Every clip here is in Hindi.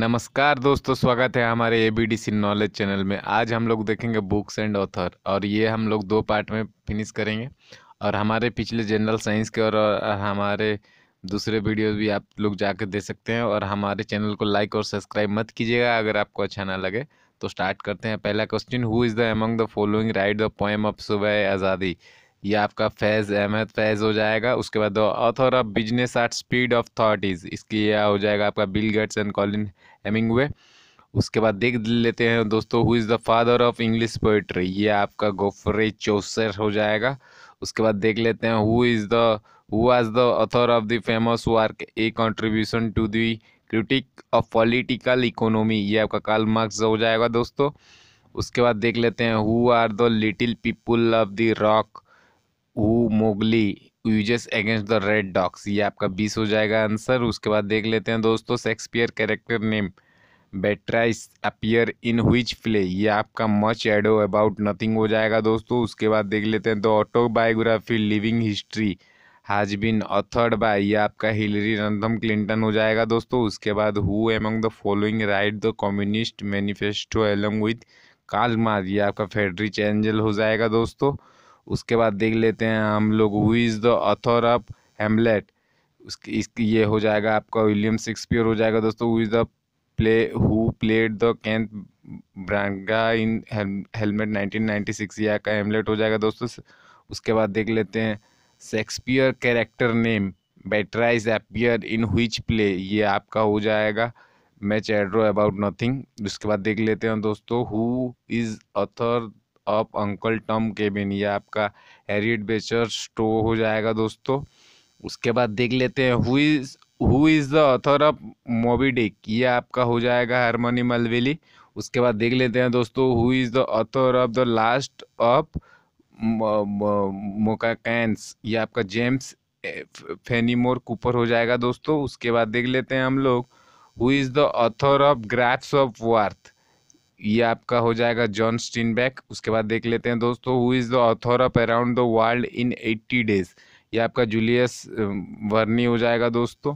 नमस्कार दोस्तों, स्वागत है हमारे A B D C knowledge channel में। आज हम लोग देखेंगे बुक्स एंड ऑथर और ये हम लोग दो पार्ट में फिनिश करेंगे। और हमारे पिछले जनरल साइंस के और हमारे दूसरे वीडियोस भी आप लोग जाकर दे सकते हैं और हमारे चैनल को लाइक और सब्सक्राइब मत कीजिएगा अगर आपको अच्छा ना लगे। तो स्टार्ट करते हैं। पहला question who is the among the following write the poem of Subah Azadi ये आपका फैज़ अहमद फैज़ हो जाएगा। उसके बाद author of business art speed of thought is इसकी यह हो जाएगा आपका Bill Gates and Colin Hemingway. उसके बाद देख लेते हैं दोस्तों who is the father of English poetry ये आपका गोफरे चौसर हो जाएगा। उसके बाद देख लेते हैं who is the who was the author of the famous work a contribution to the critique of political economy ये आपका काल मार्क्स हो जाएगा दोस्तों। उसके बाद देख लेते हैं who are the little people of the rock who Mowgli uses against the red dogs ये आपका बीस हो जाएगा आंसर उसके बाद देख लेते हैं दोस्तों Shakespeare character name Beatrice appear in which play ये आपका मच एडो अबाउट नथिंग हो जाएगा दोस्तों, उसके बाद देख लेते हैं the autobiography living history has been authored by ये आपका हिलरी रंथम क्लिंटन हो जाएगा दोस्तों, उसके बाद who among the following write the communist manifesto along with Karl Marx ये आपका फेडरिच एंजल हो जाएगा दोस्तों। उसके बाद देख लेते हैं हम लोग who is the author of Hamlet उसकी, इसकी ये हो जाएगा आपका विलियम शेक्सपियर हो जाएगा दोस्तों who is the play who played the Kenneth Branagh in helmet nineteen 1996 ये का हेमलेट हो जाएगा दोस्तों। उसके बाद देख लेते हैं Shakespeare character name Beatrice appear in which play ये आपका हो जाएगा मैच एड्रो अबाउट नथिंग उसके बाद देख लेते हैं दोस्तों who is author of Uncle Tom cabin ये आपका हैरियट बेचर स्टो हो जाएगा दोस्तों। उसके बाद देख लेते हैं who is who is the author of Moby Dick ये आपका हो जाएगा हारमोनी मलवेली। उसके बाद देख लेते हैं दोस्तों who is the author of the last of Mohicans ये आपका जेम्स फेनीमोर कूपर हो जाएगा दोस्तों। उसके बाद देख लेते हैं हम लोग who is the author of grapes of wrath ये आपका हो जाएगा जॉन स्टीनबैक। उसके बाद देख लेते हैं दोस्तों who is the author of around the world in eighty days ये आपका जूलियस वर्नी हो जाएगा दोस्तों।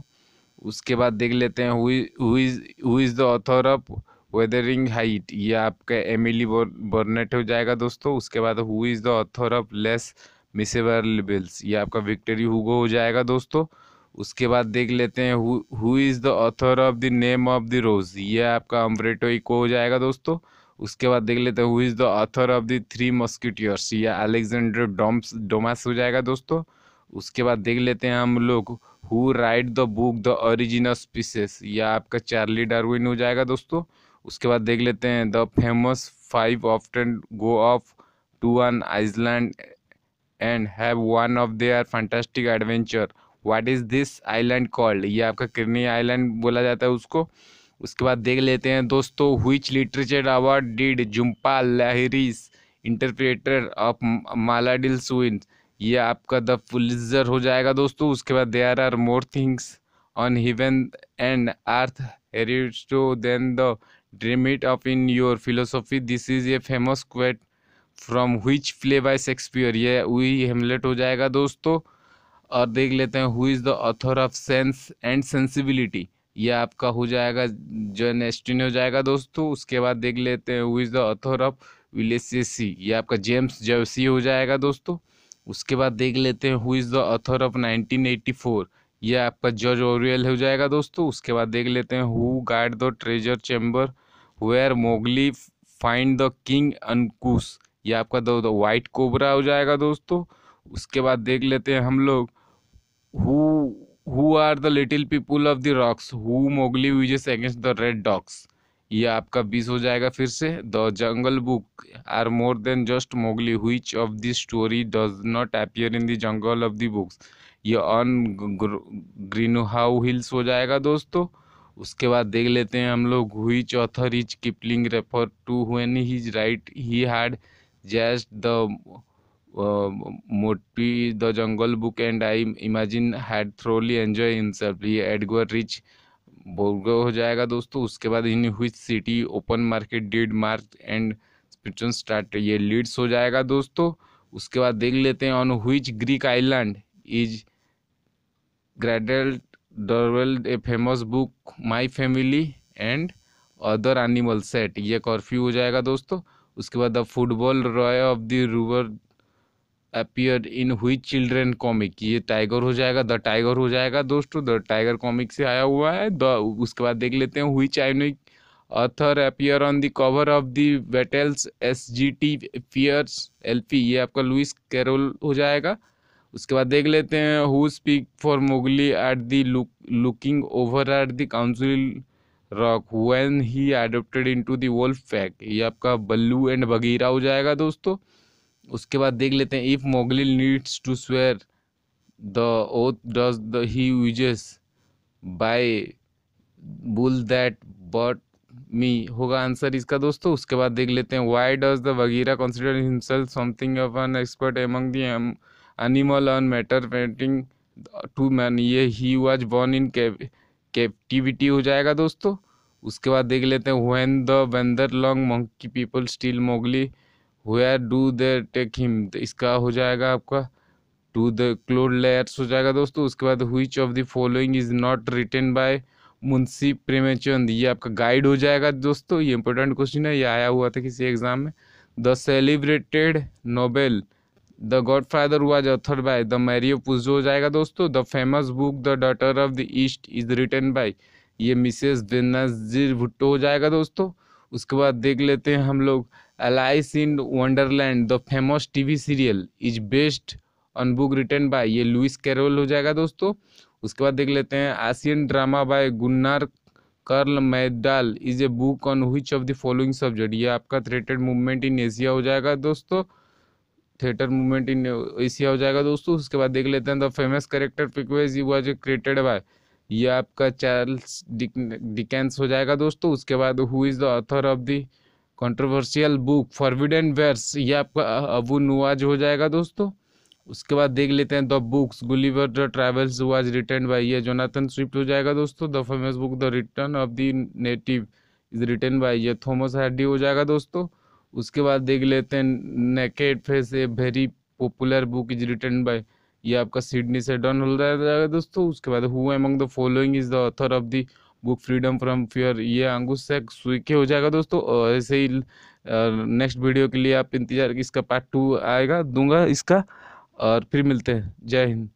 उसके बाद देख लेते हैं who is the author of wuthering height ये आपका एमिली बर्नेट हो जाएगा दोस्तों। उसके बाद who is the author of Les Miserables ये आपका विक्टरी हुगो हो जाएगा दोस्तों। उसके बाद देख लेते हैं who is the author of the name of the rose ये आपका अम्ब्रेटो इको हो जाएगा दोस्तों। उसके बाद देख लेते हैं who is the author of the three musketeers ये अलेक्जेंडर डोम्स डोमास हो जाएगा दोस्तों। उसके बाद देख लेते हैं हम लोग who write the book the origin of species ये आपका चार्ली डार्विन हो जाएगा दोस्तों। उसके बाद देख लेते हैं the famous five often go of to one island and have one of their fantastic adventure what is this island called ये आपका किरनी आइलैंड बोला जाता है उसको। उसके बाद देख लेते हैं दोस्तों which literature award did Jhumpa Lahiri's interpreter of maladies win ये आपका द पुलिजर हो जाएगा दोस्तों। उसके बाद there are are more things on heaven and earth Horatio than the dream it of in your philosophy this is a famous quote from which play by Shakespeare ये वही हेमलेट हो जाएगा दोस्तों। और देख लेते हैं who is the author of sense and sensibility ये आपका हो जाएगा जॉन एस्टिन हो जाएगा दोस्तों, उसके बाद देख लेते हैं who is the author of Ulysses ये आपका जेम्स जर्सी हो जाएगा दोस्तों, उसके बाद देख लेते हैं who is the author of 1984 ये आपका जॉर्ज ओरियल हो जाएगा दोस्तों, उसके बाद देख लेते हैं who guard the treasure chamber where Mowgli find the king Ankus ये आपका द वाइट कोबरा हो जाएगा दोस्तों, उसके बाद देख लेते हैं हम लोग who are the little people of the rocks who Mowgli uses against the red dogs ये आपका बीस हो जाएगा फिर से। The jungle book are more than just Mowgli which of this story does not appear in the jungle of the books ये ऑन ग्रीन हाउ हिल्स हो जाएगा दोस्तों। उसके बाद देख लेते हैं हम लोग which author is Kipling refer to when he write he had just the मोटी the jungle book and I imagine had thoroughly enjoy himself. ये एडगर रिच. बोर्गो हो जाएगा दोस्तों. उसके बाद in which city, open market, deed mark and spiritual start. ये लीड्स हो जाएगा दोस्तों. उसके बाद देख लेते हैं on which Greek island is Gerald Durrell, a famous book my family and other animal set. ये कर्फ्यू हो जाएगा दोस्तों. उसके बाद the football Roy of the Rover appear in which children comic ये टाइगर हो जाएगा द टाइगर हो जाएगा, दोस्तों। द टाइगर कॉमिक से आया हुआ है। द उसके बाद देख लेते हैं which Chinese author appear on the cover of the Beatles S G T fierce L P ये आपका लुइस कैरोल हो जाएगा। उसके बाद देख लेते हैं who speak for Mowgli at the looking over at the council rock when he adopted into the wolf pack ये आपका बल्लू एंड बगीरा हो जाएगा, दोस्तों। उसके बाद देख लेते हैं if Mowgli needs to swear the oath does the he uses by bull that bought me होगा आंसर इसका दोस्तों। उसके बाद देख लेते हैं why does the Bagheera consider himself something of an expert among the animal on matter pertaining to man ये he was born in captivity हो जाएगा दोस्तों। उसके बाद देख लेते हैं when the Bandar log monkey people steal Mowgli where do they take him इसका हो जाएगा आपका। टू द क्लोड लेयर्स हो जाएगा दोस्तों। उसके बाद which of the following is not written by Munshi Premchand ये आपका गाइड हो जाएगा दोस्तों। ये इंपॉर्टेंट क्वेश्चन है। ये आया हुआ था किसी एग्ज़ाम में। The celebrated novel the godfather was authored by the Mario Puzo हो जाएगा दोस्तों। The famous book the daughter of the east is written by ये मिसेस बेनजीर भुट्टो हो जाएगा दोस्तों। उसके बाद देख लेते हैं हम लोग। Alice in Wonderland the famous TV serial is based on book written by ये लुइस कैरोल हो जाएगा दोस्तों। उसके बाद देख लेते हैं Asian drama by Gunnar Karl Myrdal is a book on which of the following subject ये आपका थ्रेटेड मूवमेंट इन एशिया हो जाएगा दोस्तों। थिएटर मूवमेंट इन एशिया हो जाएगा दोस्तों। उसके बाद देख लेते हैं the famous character Pickwick was created by ये आपका चार्ल्स डिकेंस हो जाएगा दोस्तों। उसके बाद who is the author of the controversial book forbidden verse ये आपका अबू नुआज हो जाएगा दोस्तों। उसके बाद देख लेते हैं the books Gulliver the travels was written by ये जोनाथन स्विफ्ट हो जाएगा दोस्तों। The famous book the return of the native is written by ये थॉमस हार्डी हो जाएगा दोस्तों। उसके बाद देख लेते हैं naked face a very popular book is written by ये आपका सिडनी से डन हो जाएगा दोस्तों। उसके बाद who among the following is the author of the book freedom from fear ये अंकुश से सुइके हो जाएगा दोस्तों। और ऐसे ही नेक्स्ट वीडियो के लिए आप इंतज़ार, इसका पार्ट टू आएगा, दूँगा इसका, और फिर मिलते हैं। जय हिंद।